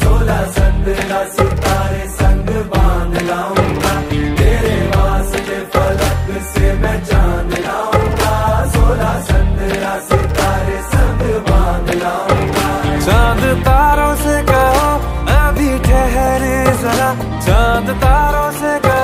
सोलह संदरा सितारे संग बाँध मैं जान लाऊँगा, सोलह संदरा सितारे संग बाँध तारों से कहो, अभी ठहरे जरा। चाँद तारों से कहो